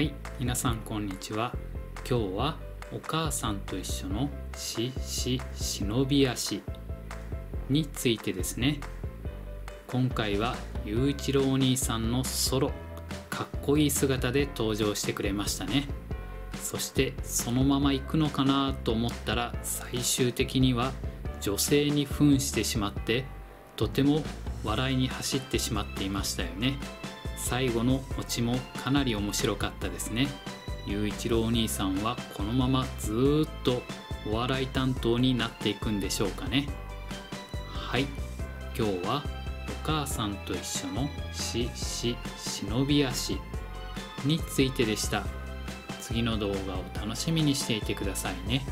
はい皆さんこんにちは。今日はお母さんと一緒のしし忍び足についてですね。今回は雄一郎お兄さんのソロかっこいい姿で登場してくれましたね。そしてそのまま行くのかなと思ったら最終的には女性に扮してしまってとても笑いに走ってしまっていましたよね。最後のオチもかなり面白かったですね。雄一郎お兄さんはこのままずーっとお笑い担当になっていくんでしょうかね。はい。今日はお母さんと一緒のしし忍び足についてでした。次の動画を楽しみにしていてくださいね。